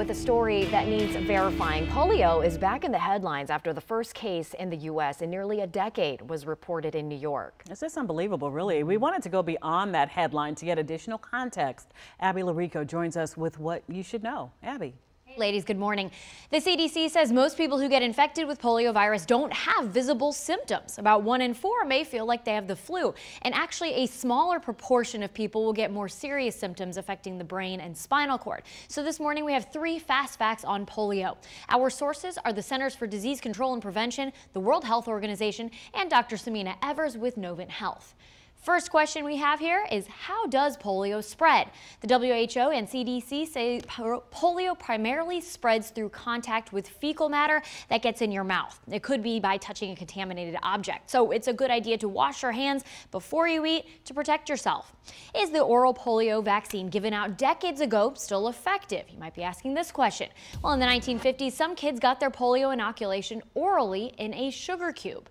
with a story that needs verifying. Polio is back in the headlines after the first case in the U.S. in nearly a decade was reported in New York. This is unbelievable, really. We wanted to go beyond that headline to get additional context. Abby Llorico joins us with what you should know. Abby. Ladies, good morning. The CDC says most people who get infected with poliovirus don't have visible symptoms. About one in four may feel like they have the flu. And actually, a smaller proportion of people will get more serious symptoms affecting the brain and spinal cord. So this morning, we have three fast facts on polio. Our sources are the Centers for Disease Control and Prevention, the World Health Organization, and Dr. Samina Evers with Novant Health. First question we have here is how does polio spread? The WHO and CDC say polio primarily spreads through contact with fecal matter that gets in your mouth. It could be by touching a contaminated object. So it's a good idea to wash your hands before you eat to protect yourself. Is the oral polio vaccine given out decades ago still effective? You might be asking this question. Well, in the 1950s, some kids got their polio inoculation orally in a sugar cube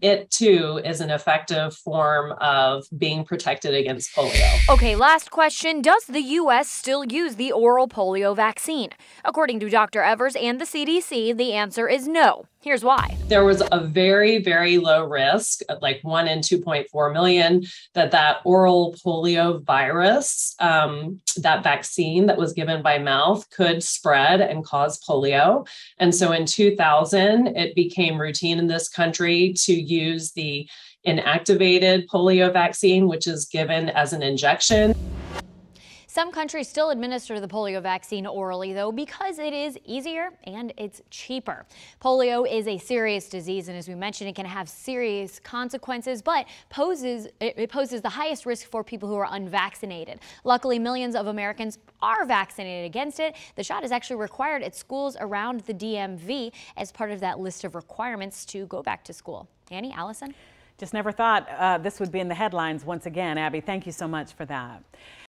it too is an effective form of being protected against polio. Okay, last question. Does the U.S. still use the oral polio vaccine? According to Dr. Evers and the CDC, the answer is no. Here's why. There was a very, very low risk, like one in 2.4 million, that that oral polio virus, um, that vaccine that was given by mouth, could spread and cause polio. And so in 2000, it became routine in this country to use the inactivated polio vaccine, which is given as an injection. Some countries still administer the polio vaccine orally, though, because it is easier and it's cheaper. Polio is a serious disease, and as we mentioned, it can have serious consequences, but poses it poses the highest risk for people who are unvaccinated. Luckily, millions of Americans are vaccinated against it. The shot is actually required at schools around the DMV as part of that list of requirements to go back to school. Annie, Allison? Just never thought uh, this would be in the headlines once again. Abby, thank you so much for that.